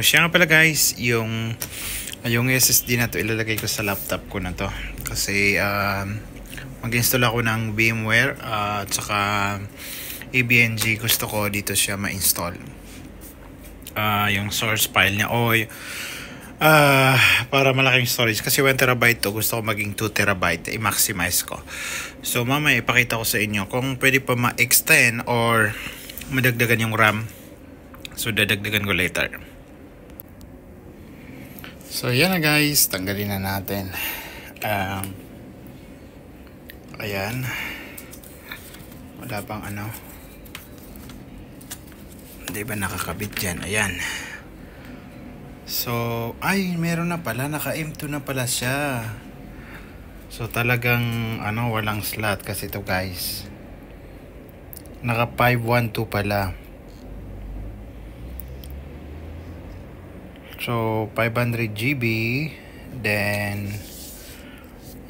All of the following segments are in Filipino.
siya nga pala guys, yung yung SSD na to ilalagay ko sa laptop ko na to. Kasi um, mag-install ako ng VMware uh, at saka ABNG gusto ko dito siya ma-install. Uh, yung source file niya. O uh, para malaking storage. Kasi 1 terabyte to gusto ko maging 2 terabyte i-maximize ko. So mamaya ipakita ko sa inyo kung pwede pa ma-extend or madagdagan yung RAM. So dadagdagan ko later so yan na guys. Tanggalin na natin. Um, ayan. Wala pang ano. Hindi ba nakakabit dyan? Ayan. So ay meron na pala. Naka M2 na pala siya. So talagang ano walang slot kasi to guys. Naka 512 pala so 500 GB then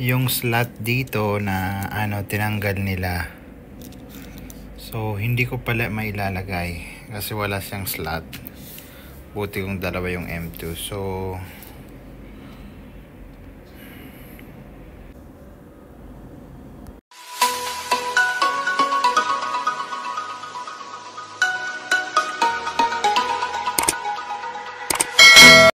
yung slot dito na ano tinanggal nila. So hindi ko pala mailalagay kasi wala siyang slot. Buti kong dalawa yung M2 so